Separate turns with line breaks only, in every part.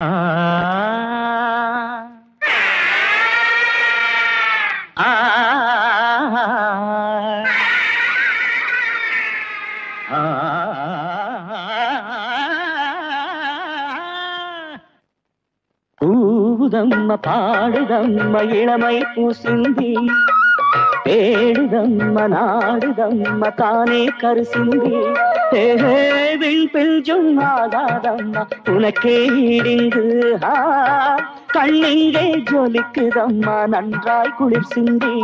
ஆ ஆ பூதம்ம பாடுதம்ம இளமை பூசிந்தி தேடுதம்ம நாடுதம்ம விழ் பெஞ்சும் ஆகாதம்மா உனக்கே இடிந்து ஆ, கண்ணிங்கே ஜொலிக்குதம்மா நன்றாய் குளிர் சிந்தி.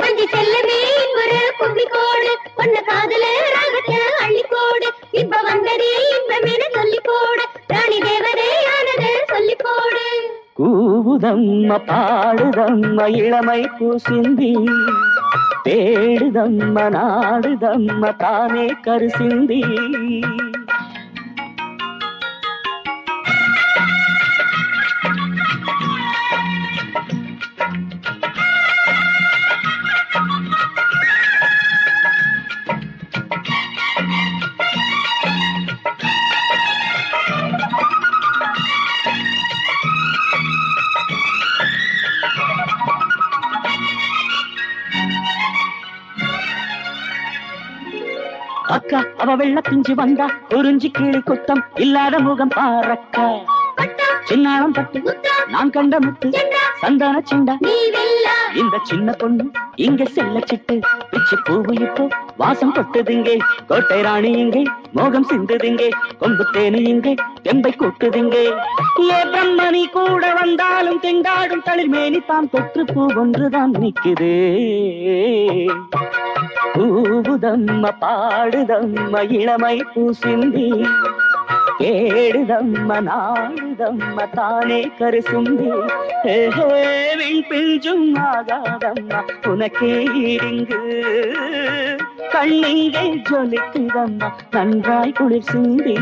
கொஞ்சி செல்லமே ஒரு கும்பிக்கோடு பொண்ணு காதல ராகத்தை அள்ளிக்கோடு இப்ப வந்ததே இன்பமென சொல்லி போடு ராணி தேவதே ஆனது சொல்லி போடு
கூவுதம்ம பாடுதம்ம இளமை பூசிந்தி. தேடுதம்ம நாடுதம்ம தானே கருசிந்தி அக்கா அவ வெள்ள பிஞ்சு வந்தா குறிஞ்சி கிளி குத்தம் இல்லாத முகம் பாரக்கா. சின்னாளம் பட்டு நான் கண்ட முத்து சந்தான சிண்டா. இந்த சின்ன பொண்ணு இங்க செல்ல சிட்டு பிச்சு பூவு இப்போ வாசம் கொட்டுதுங்கே கோட்டை ராணி இங்கே மோகம் சிந்துதுங்கே. கொம்பு தேனு இங்கே தெம்பை கூட்டுதுங்கே. ஏ பிரம்மணி கூட வந்தாலும் திண்டாடும் தளிர் மேனி தான் தொற்று பூ ஒன்றுதான் நிக்குது அழுகுதம்ம பாடுதம்ம இளமை பூசிந்தி கேடுதம்ம நாடுதம்ம தானே கருசுந்தி விண் பிஞ்சும் ஆகாதம்மா உனக்கே இடிங்கு. கண்ணிங்கே ஜொலிக்குதம்மா நன்றாய் குளிர் சிந்தி.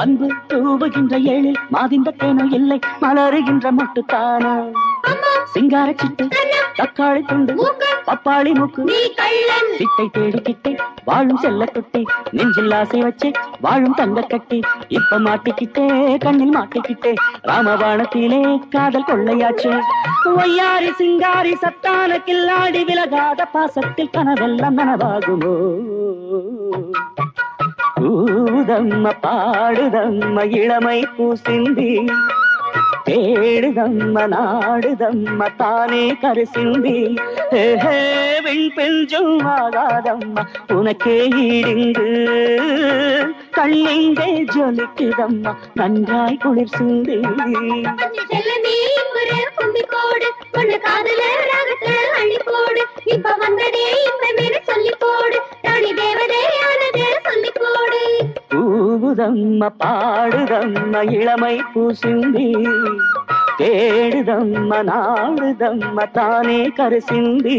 அன்பு தூவுகின்ற ஏழில் மாதிந்த தேனோ இல்லை மலருகின்ற மட்டுத்தானோ? சிங்கார சிட்டு தக்காளி துண்டு பப்பாளி மூக்கு
நீ
சிட்டை தேடி கிட்டை வாழும் செல்ல தொட்டி நெஞ்சில் ஆசை வச்சு வாழும் தங்க கட்டி இப்ப மாட்டிக்கிட்டே கண்ணில் மாட்டிக்கிட்டே ராமபாணத்திலே காதல் கொள்ளையாச்சு. ஒய்யாரி சிங்காரி சத்தான கில்லாடி விலகாத பாசத்தில் கனவெல்லாம் நனவாகுமோ? பாடுதம்ம பாடுதம்ம இளமை பூசிந்தி. தேடுதம்ம நாடுதம்ம தானே கருசிந்தி. வெண் பெஞ்சும் ஆகாதம்மா உனக்கே ஈடுங்கு. கண்ணெங்கே ஜொலிக்குதம்மா நன்றாய் குளிர் சிந்தி.
கொஞ்சி செல்லமே ஒரு கும்பிக்கோடு காதல ராகத்தை அள்ளிக்கோடு இப்ப வந்ததே இன்பமென சொல்லி
பூவுதம்ம பாடுதம்ம இளமை பூசிந்தி தேடுதம்ம நாடுதம்ம தானே கருசிந்தி